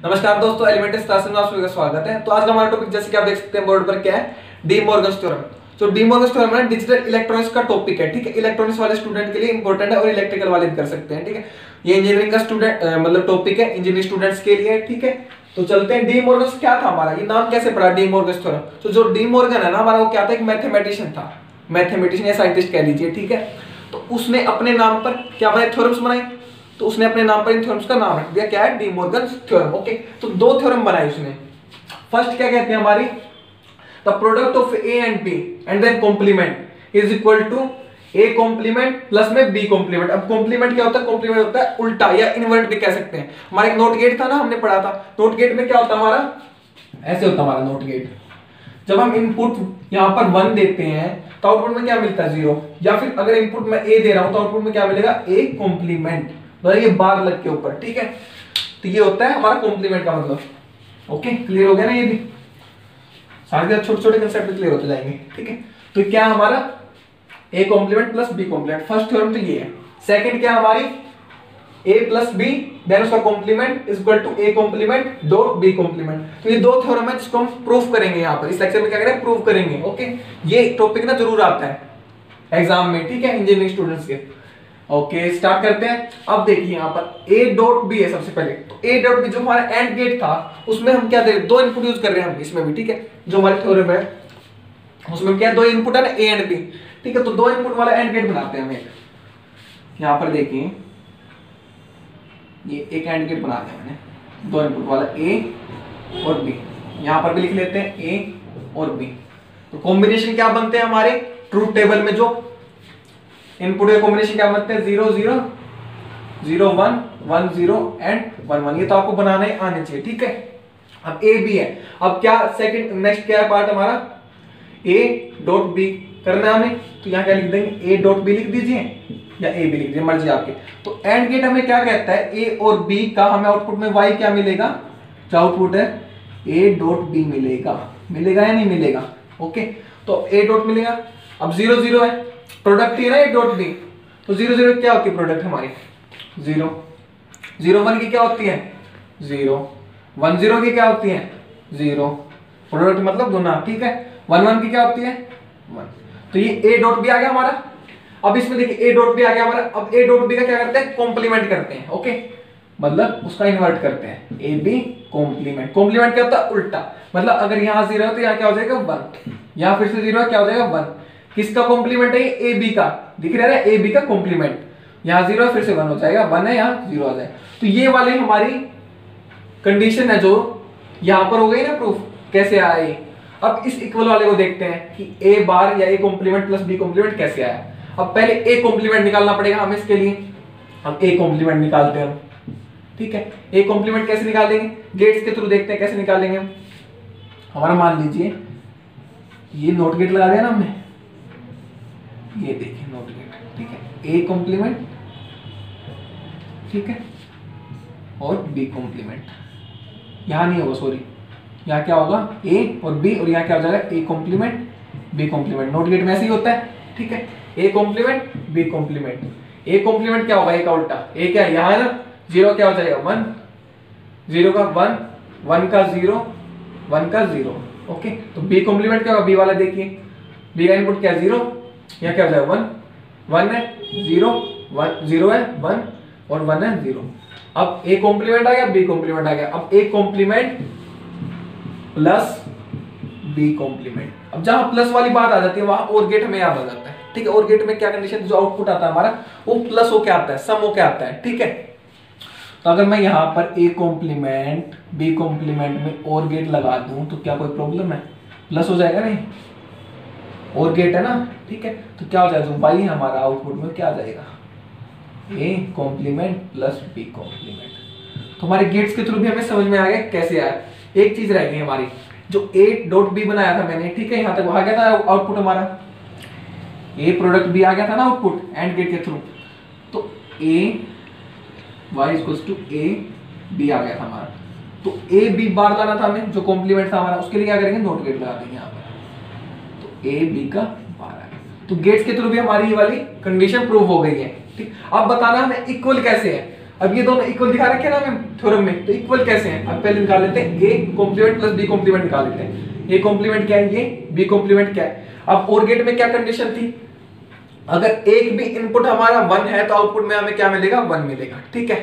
नमस्कार दोस्तों elementary classes में आप सभी का स्वागत है। तो आज का हमारा टॉपिक जैसे कि आप देख सकते हैं बोर्ड पर क्या है? डी मॉर्गन थ्योरम तो डी मॉर्गन थ्योरम है डिजिटल इलेक्ट्रॉनिक्स का टॉपिक है, ठीक है? इलेक्ट्रॉनिक्स वाले स्टूडेंट के लिए इंपॉर्टेंट है और इलेक्ट्रिकल वाले भी कर सकते हैं, ठीक है? ये इंजीनियरिंग का स्टूडेंट मतलब टॉपिक है इंजीनियरिंग स्टूडेंट्स के लिए, ठीक है? तो चलते हैं डी मॉर्गन क्या था हमारा? ये नाम कैसे पड़ा डी मॉर्गन थ्योरम तो जो डी मॉर्गन है ना, हमारा वो क्या था? एक मैथमेटिशियन था। मैथमेटिशियन या साइंटिस्ट कह लीजिए, ठीक है? तो उसने अपने नाम पर क्या बनाए थ्योरम्स बनाए तो उसने अपने नाम पर इन थ्योरम्स का नाम रख दिया, क्या है? डी मॉर्गन थ्योरम ओके तो दो थ्योरम बनाए उसने। फ़र्स्ट क्या कहते हैं हमारी? The product of A and B and then complement is equal to A complement plus में बी कॉम्प्लीमेंट अब कॉम्प्लीमेंट क्या होता है? कॉम्प्लीमेंट होता है उल्टा या इन्वर्ट भी कह सकते हैं। हमारा एक नोट गेट था ना, हमने पढ़ा था। नोट गेट में क्या होता है हमारा? ऐसे होता हमारा नोट गेट जब हम इनपुट यहाँ पर वन देते हैं तो आउटपुट में क्या मिलता है? ज़ीरो या फिर अगर इनपुट में ए दे रहा हूँ तो आउटपुट में क्या मिलेगा? ए कॉम्प्लीमेंट मतलब ये बार लग के ऊपर, ठीक है? तो ये होता है हमारा कॉम्प्लीमेंट का मतलब। ओके क्लियर हो गया ना ये भी? सारे छोटे छोटे कंसेप्ट क्लियर होते जाएँगे, ठीक है? तो क्या हमारा A complement plus B complement first theorem तो ये है। सेकंड क्या हमारी? ए प्लस बी देन उसका complement is equal to A complement dot B complement तो ये दो थ्योरम है जिसको हम प्रूफ करेंगे यहाँ पर। इस लेक्चर में क्या करेंगे? प्रूफ करेंगे ओके ये टॉपिक ना ज़रूर आता है एग्ज़ाम में, ठीक है? इंजीनियरिंग स्टूडेंट्स के। ओके स्टार्ट करते हैं। अब देखिए यहाँ पर ए डॉट बी है सबसे पहले। तो ए डॉट बी जो हमारा एंड गेट था, उसमें हम क्या दे दो इनपुट यूज़ कर रहे हैं हम, इसमें भी, ठीक है? जो हमारे थ्योरम है, उसमें क्या दो इनपुट है ना ए एंड बी ठीक है तो दो इनपुट वाला एंड गेट बनाते हैं हम एक। यहाँ पर देखिए, ये एक एंड गेट बनाते हैं मैंने। दो इनपुट वाला ए और बी यहाँ पर भी लिख लेते हैं ए और बी तो कॉम्बिनेशन क्या बनते हैं हमारे? ट्रूथ टेबल में जो इनपुट के कॉम्बिनेशन क्या बनते हैं? Zero zero zero one one zero and one one ये तो आपको बनाना ही आने चाहिए, ठीक है? अब ए बी है। अब क्या सेकंड नेक्स्ट क्या है पार्ट हमारा? ए डॉट बी करना है हमें तो यहाँ क्या लिख देंगे? ए डॉट बी लिख दीजिए, या ए बी लिख दीजिए, मर्ज़ी आपके। तो एंड गेट हमें क्या कहता है? ए और बी का हमें आउटपुट में वाई क्या मिलेगा? जो आउटपुट है ए डॉट बी मिलेगा। मिलेगा या नहीं मिलेगा? ओके तो ए डॉट मिलेगा। अब ज़ीरो ज़ीरो है। प्रोडक्ट ही ना ए डॉट बी तो ज़ीरो ज़ीरो क्या होती है प्रोडक्ट हमारी? ज़ीरो। ज़ीरो वन की क्या होती है? ज़ीरो। वन ज़ीरो की क्या होती है? ज़ीरो। प्रोडक्ट मतलब दोनों, ठीक है? वन वन की क्या होती है? वन। तो ये ए डॉट बी आ गया हमारा। अब इसमें देखिए ए डॉट बी आ गया हमारा। अब ए डॉट बी का क्या करते हैं? कॉम्प्लीमेंट करते हैं ओके मतलब उसका इन्वर्ट करते हैं। ए बी कॉम्प्लीमेंट कॉम्प्लीमेंट क्या होता है? उल्टा। मतलब अगर यहाँ ज़ीरो है तो यहाँ क्या हो जाएगा? वन। यहाँ फिर से ज़ीरो क्या हो जाएगा? वन। किसका कॉम्प्लीमेंट है ए बी का। दिख रहा है ए बी का कॉम्प्लीमेंट यहाँ ज़ीरो फिर से वन हो जाएगा। वन है, यहाँ ज़ीरो आ जाएगा। तो ये वाली हमारी कंडीशन है जो यहाँ पर हो गई ना प्रूफ कैसे आए? अब इस इक्वल वाले को देखते हैं कि ए बार या A complement plus B complement कैसे आया। अब पहले ए कॉम्प्लीमेंट निकालना पड़ेगा हमें इसके लिए। हम ए कॉम्प्लीमेंट निकालते हैं। ठीक है? ए कॉम्प्लीमेंट कैसे निकाल देंगे गेट्स के थ्रू देखते हैं कैसे निकालेंगे हम। हमारा मान लीजिए, ये नोट गेट लगा दिया ना हमने। ये देखिए नोट गेट ठीक है? ए कॉम्प्लीमेंट ठीक है? और बी कॉम्प्लीमेंट यहाँ नहीं होगा सॉरी यहाँ क्या होगा? ए और बी और यहाँ क्या हो जाएगा? A complement B complement NOT gate में ऐसे ही होता है, ठीक है? A complement B complement A complement क्या होगा? ए का उल्टा। ए क्या है? यहाँ ना? ज़ीरो क्या हो जाएगा? वन ज़ीरो का वन वन का ज़ीरो वन का ज़ीरो ओके तो बी कॉम्प्लीमेंट क्या होगा? बी वाला देखिए। बी का इनपुट क्या? ज़ीरो यहाँ क्या हो जाएगा? वन वन है ज़ीरो वन ज़ीरो है वन और वन है ज़ीरो अब ए कॉम्प्लीमेंट आ गया बी कॉम्प्लीमेंट आ गया. अब A complement plus B complement अब जहाँ प्लस वाली बात आ जाती है, वहाँ और गेट हमें याद आ जाता है. ठीक है और गेट में क्या कंडीशन जो आउटपुट आता है हमारा, वो प्लस हो के आता है सम हो के आता है. ठीक है? तो अगर मैं यहाँ पर ए कॉम्प्लीमेंट बी कॉम्प्लीमेंट में और गेट लगा दूँ तो क्या कोई प्रॉब्लम है? प्लस हो जाएगा नहीं? और गेट है ना? ठीक है? तो क्या हो जाएगा? वाई हमारा आउटपुट में, क्या जाएगा? A complement plus B complement तो हमारे गेट्स के थ्रू भी हमें समझ में आ गया कैसे आया? एक चीज़ रह गई हमारी, जो ए डॉट बी बनाया था मैंने, ठीक है? यहाँ तक आ गया था आउटपुट हमारा। ए प्रोडक्ट बी आ गया था ना आउटपुट एंड गेट के थ्रू तो A Y equals to A B आ गया था हमारा। तो ए बी बार लाना था हमें, जो कॉम्प्लीमेंट था हमारा, उसके लिए क्या करेंगे? नोट गेट लगा देंगे यहाँ पर। ए बी का बार आ गया तो गेट्स के थ्रू भी हमारी ये वाली कंडीशन प्रूव हो गई है, ठीक? अब बताना हमें इक्वल कैसे है? अब ये दोनों इक्वल दिखा रखे ना हमें थ्योरम में तो इक्वल कैसे हैं? अब पहले निकाल लेते हैं A complement plus B complement निकाल लेते हैं। ए कॉम्प्लीमेंट क्या है ये? बी कॉम्प्लीमेंट क्या है? अब और गेट में क्या कंडीशन थी? अगर एक भी इनपुट हमारा वन है तो आउटपुट में हमें क्या मिलेगा? वन मिलेगा, ठीक है?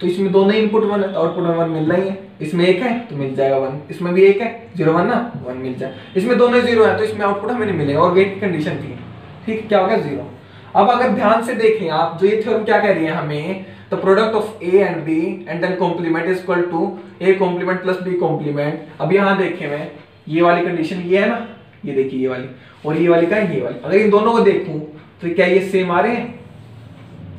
तो इसमें दोनों इनपुट वन है तो आउटपुट में वन मिल रहा ही। इसमें एक है तो मिल जाएगा वन इसमें भी एक है ज़ीरो वन ना वन मिल जाए। इसमें दोनों ज़ीरो है तो इसमें आउटपुट हमें नहीं मिलेगा, और गेट की कंडीशन थी। ठीक, क्या हो गया? ज़ीरो अब अगर ध्यान से देखें आप, जो ये थ्योरम क्या कह रही है हमें the product of A and B and then complement is equal to A complement plus B complement अब यहाँ देखें मैं, ये वाली कंडीशन ये है ना, ये देखिए ये वाली, और ये वाली का ये वाली। अगर इन दोनों को देखूँ तो क्या ये सेम आ रहे हैं?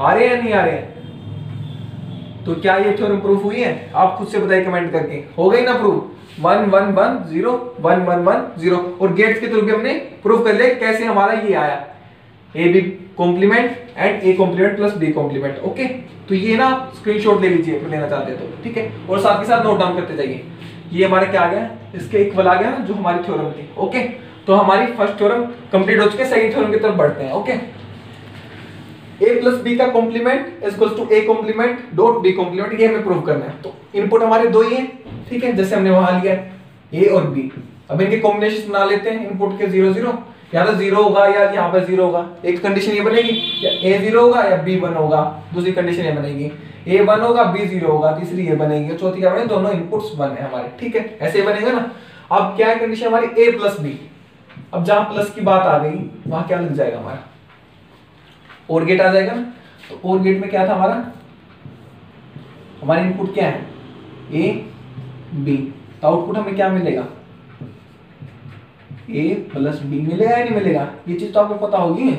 आ रहे हैं या नहीं आ रहे हैं? तो क्या ये थ्योरम प्रूफ हुई है? आप खुद से बताइए कमेंट करके। हो गई ना proof one one one zero one one one zero और गेट्स के थ्रू भी हमने प्रूफ कर लिया कैसे हमारा ये आया। A B complement and A complement plus B complement okay तो ये ना स्क्रीनशॉट ले लीजिए लेना चाहते हैं तो। ठीक है? और साथ के साथ नोट डाउन करते जाइए। ये हमारे क्या आ गया? इसके इक्वल आ गया ना, जो हमारी थ्योरम थी। ओके तो हमारी फ़र्स्ट थ्योरम कंप्लीट हो चुके सेकंड थ्योरम की तरफ़ बढ़ते हैं। ओके ए प्लस बी का complement equal to A complement dot B complement ये हमें प्रूव करना है। तो इनपुट हमारे दो ही हैं, ठीक है? जैसे हमने वहाँ लिया ए और बी अब इनके कॉम्बिनेशन बना लेते हैं इनपुट के ज़ीरो ज़ीरो या तो ज़ीरो होगा या यहाँ पर ज़ीरो होगा। एक कंडीशन ये बनेगी, या ए ज़ीरो होगा या बी वन होगा। दूसरी कंडीशन ये बनेगी। ए वन होगा बी ज़ीरो होगा। तीसरी ये बनेगी। चौथी क्या बनेगी? दोनों इनपुट्स वन है हमारे, ठीक है? ऐसे बनेगा ना। अब क्या है कंडीशन हमारी? ए प्लस बी अब जहाँ प्लस की बात आ गई, वहाँ क्या लग जाएगा हमारा? और गेट आ जाएगा तो और गेट में क्या था हमारा? हमारे इनपुट क्या है? ए बी तो आउटपुट हमें क्या मिलेगा? ए प्लस बी मिलेगा या नहीं मिलेगा? ये चीज़ तो आपको पता होगी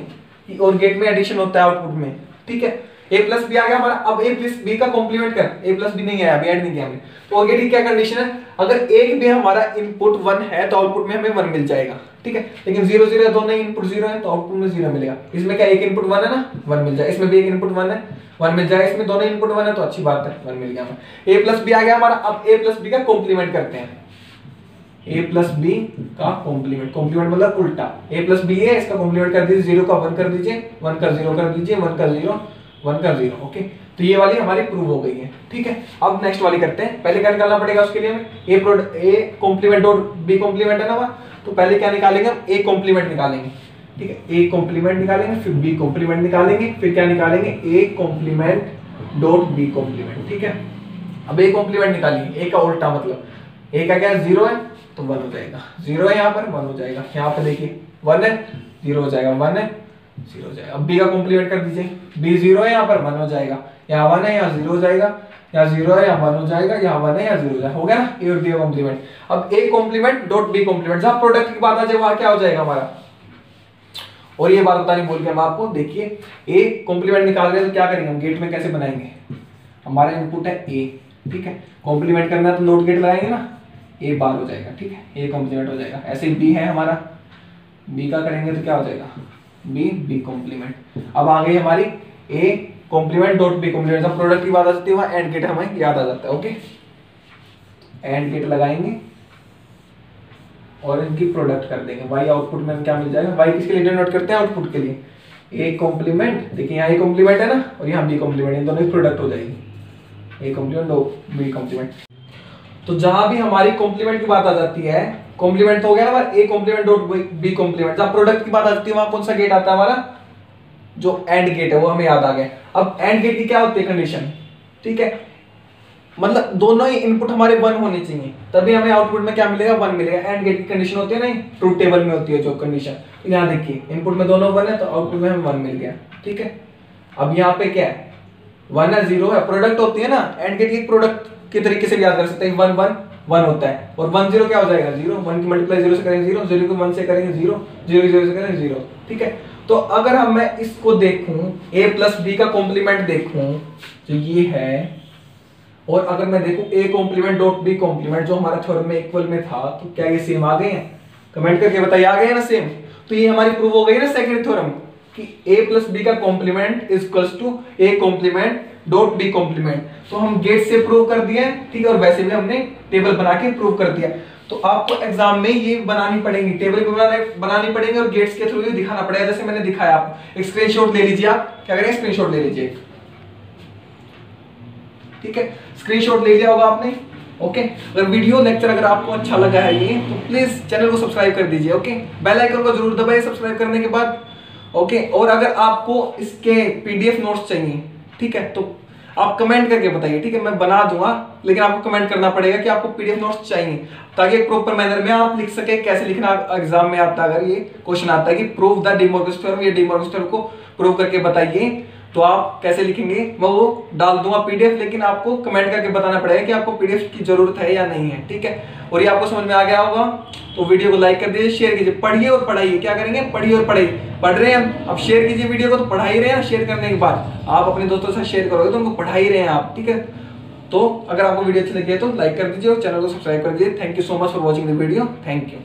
कि और गेट में एडिशन होता है आउटपुट में। ठीक है? ए प्लस बी आ गया हमारा। अब ए प्लस बी का कॉम्प्लीमेंट कर। ए प्लस बी नहीं आया, अभी ऐड नहीं किया हमने। तो और गेट की क्या कंडीशन है? अगर एक भी हमारा इनपुट वन है तो आउटपुट में हमें वन मिल जाएगा। ठीक है? लेकिन ज़ीरो ज़ीरो है दोनों इनपुट ज़ीरो है तो आउटपुट में ज़ीरो मिलेगा। इसमें क्या एक इनपुट वन है ना? वन मिल जाएगा इसमें भी एक इनपुट वन है। वन मिल जाएगा इसमें दोनों इनपुट वन है तो अच्छी बात है। वन मिल गया हमें। ए प्लस बी आ गया हमारा। अब ए प्लस बी का कॉम्प्लीमेंट करते हैं। ए प्लस बी का कॉम्प्लीमेंट कॉम्प्लीमेंट मतलब उल्टा। ए प्लस बी है इसका कॉम्प्लीमेंट कर दीजिए। ज़ीरो का वन कर दीजिए। वन का ज़ीरो कर दीजिए। वन का ज़ीरो वन का ज़ीरो ओके तो ये वाली हमारी प्रूव हो गई है। ठीक है? अब नेक्स्ट वाली करते हैं। पहले क्या निकालना पड़ेगा उसके लिए हमें? ए प्रोडक्ट ए कॉम्प्लीमेंट और बी कॉम्प्लीमेंट है ना वहाँ? तो पहले क्या निकालेंगे हम? ए कॉम्प्लीमेंट निकालेंगे। ठीक है? ए कॉम्प्लीमेंट निकालेंगे, फिर बी कॉम्प्लीमेंट निकालेंगे, फिर क्या निकालेंगे? A complement dot B complement ठीक है? अब ए कॉम्प्लीमेंट निकालिए। ए का उल्टा मतलब। ए का क्या ज़ीरो है तो वन हो जाएगा। ज़ीरो है यहाँ पर वन हो जाएगा। यहाँ पर देखिए वन है ज़ीरो हो जाएगा। वन है ज़ीरो हो जाएगा। अब बी का कॉम्प्लीमेंट कर दीजिए। बी ज़ीरो है यहाँ पर वन हो जाएगा। यहाँ वन है, यहाँ ज़ीरो हो जाएगा। यहाँ ज़ीरो है यहाँ वन हो जाएगा यहाँ वन है यहाँ ज़ीरो हो। गया ना? ए और बी कॉम्प्लीमेंट अब A complement dot B complement जहाँ प्रोडक्ट की बात आ जाए, वहाँ क्या हो जाएगा हमारा? और ये बात बतानी भूल गया मैं आपको, देखिए ए कॉम्प्लीमेंट निकाल रहे तो क्या करेंगे? हम गेट में कैसे बनाएँगे? हमारा इनपुट है ए ठीक है? कॉम्प्लीमेंट करना है तो नोट गेट लगाएँगे ना? ए बार हो जाएगा, ठीक है? ए कॉम्प्लीमेंट हो जाएगा। ऐसे बी है हमारा। बी का करेंगे तो क्या हो जाएगा? बी बी कॉम्प्लीमेंट अब आ गई हमारी A complement dot B complement जब प्रोडक्ट की बात आ जाती है, वहाँ एंड गेट हमें याद आ जाता है ओके एंड गेट लगाएँगे और इनकी प्रोडक्ट कर देंगे। वाई आउटपुट में क्या मिल जाएगा? वाई किसके लिए डिनोट करते हैं? आउटपुट के लिए। ए कॉम्प्लीमेंट देखिए यहाँ ए कॉम्प्लीमेंट है ना, और यहाँ बी कॉम्प्लीमेंट इन दोनों की प्रोडक्ट हो जाएगी। ए कॉम्प्लीमेंट और बी कॉम्प्लीमेंट तो जहाँ भी हमारी कॉम्प्लीमेंट की बात आ जाती है कॉम्प्लीमेंट हो गया हमारा A complement dot B complement जहाँ प्रोडक्ट की बात आ जाती है, वहाँ कौन सा गेट आता है हमारा? जो एंड गेट है, वो हमें याद आ गया। अब एंड गेट की क्या होती है कंडीशन ठीक है? मतलब दोनों ही इनपुट हमारे वन होने चाहिए। तभी हमें आउटपुट में क्या मिलेगा? वन मिलेगा। एंड गेट की कंडीशन होती है ना ट्रूथ टेबल में होती है जो कंडीशन यहाँ देखिए इनपुट में दोनों वन है तो आउटपुट में हमें वन मिल गया। ठीक है? अब यहाँ पे क्या है? वन है ज़ीरो है। प्रोडक्ट होती है ना एंड गेट की प्रोडक्ट के तरीके से याद कर सकते हैं। वन वन वन होता है। और वन ज़ीरो क्या हो जाएगा? ज़ीरो वन की मल्टीप्लाई ज़ीरो से करेंगे ज़ीरो ज़ीरो को वन से करेंगे ज़ीरो ज़ीरो ज़ीरो से करेंगे ज़ीरो ठीक है? तो अगर हम मैं इसको देखूँ ए प्लस बी का कॉम्प्लीमेंट देखूँ तो ये है, और अगर मैं देखूँ A complement dot B complement जो हमारा थ्योरम में इक्वल में था तो क्या ये सेम आ गए हैं? कमेंट करके बताइए, आ गए हैं ना सेम तो ये हमारी प्रूव हो गई ना सेकंड थ्योरम कि a प्लस बी का complement is equals to A complement dot B complement तो हम गेट से प्रूव कर दिया ठीक है, और वैसे भी हमने टेबल बना के प्रूव कर दिया। तो आपको एग्ज़ाम में ये बनानी पड़ेगी टेबल बनाने पड़ेगी और गेट्स के थ्रू ये दिखाना पड़ेगा। जैसे मैंने दिखाया, आप एक स्क्रीनशॉट ले लीजिए आप। क्या करेंगे स्क्रीनशॉट ले लीजिए। ठीक है? स्क्रीनशॉट ले लिया होगा आपने। ओके अगर वीडियो लेक्चर अगर आपको अच्छा लगा है ये तो प्लीज़ चैनल को सब्सक्राइब कर दीजिए ओके बेल आइकन को ज़रूर दबाइए सब्सक्राइब करने के बाद। ओके और अगर आपको इसके पीडीएफ नोट्स चाहिए, ठीक है? तो आप कमेंट करके बताइए, ठीक है? मैं बना दूँगा। लेकिन आपको कमेंट करना पड़ेगा कि आपको पीडीएफ नोट्स चाहिए। ताकि एक प्रॉपर मैनर में आप लिख सके, कैसे लिखना एग्ज़ाम में आता अगर ये क्वेश्चन आता है कि प्रूव द डिमोर्गस ये डिमोर्गस को प्रूव करके बताइए तो आप कैसे लिखेंगे? मैं वो डाल दूँगा पीडीएफ लेकिन आपको कमेंट करके बताना पड़ेगा कि आपको पीडीएफ की ज़रूरत है या नहीं है, ठीक है? और ये आपको समझ में आ गया होगा तो वीडियो को लाइक कर दीजिए शेयर कीजिए, पढ़िए और पढ़ाइए। क्या करेंगे? पढ़िए और पढ़ाइए। पढ़ रहे हैं अब शेयर कीजिए वीडियो को तो पढ़ा ही रहे हैं शेयर करने के बाद आप अपने दोस्तों से शेयर करोगे तो उनको पढ़ा ही रहे हैं आप, ठीक है? तो अगर आपको वीडियो अच्छी लगी है तो लाइक कर दीजिए और चैनल को सब्सक्राइब कर दीजिए। Thank you so much for watching the video thank you